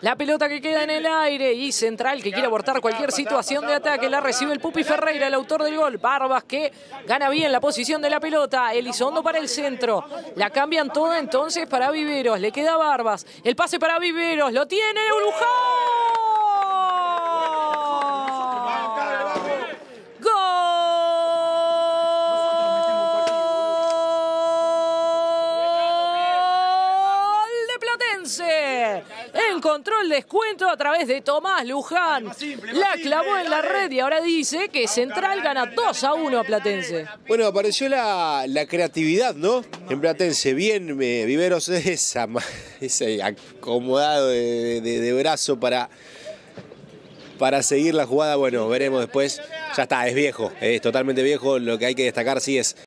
La pelota que queda en el aire y Central que quiere abortar cualquier situación de ataque. La recibe el Pupi Ferreira, el autor del gol. Barbas que gana bien la posición de la pelota. Elizondo para el centro. La cambian toda entonces para Viveros. Le queda Barbas. El pase para Viveros. Lo tiene Luján. Encontró el descuento a través de Tomás Luján. La clavó en la red y ahora dice que Central gana 2 a 1 a Platense. Bueno, apareció la, creatividad, ¿no? En Platense, bien, eh, Viveros esa, ese acomodado de, brazo para, para seguir la jugada. Bueno, veremos después. Ya está, es viejo, es totalmente viejo. Lo que hay que destacar sí es